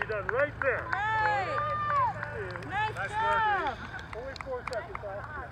job. Done right there. Nice. Yeah. Nice Only four seconds. left.